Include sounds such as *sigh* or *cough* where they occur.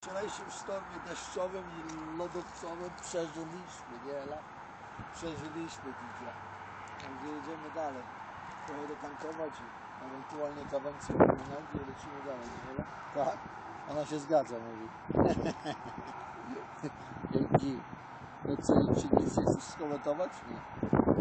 wczorajszym sztormie deszczowym i lodowcowym przeżyliśmy, nie Ela? Przeżyliśmy dzisiaj. Także jedziemy dalej. Trochę dotankować i ewentualnie kawałek sobie nogi i lecimy dalej, nie Ela? Tak? Ona się zgadza, mówi. *laughs* Dzięki. No co, czy nic nie chcesz skomentować? Nie.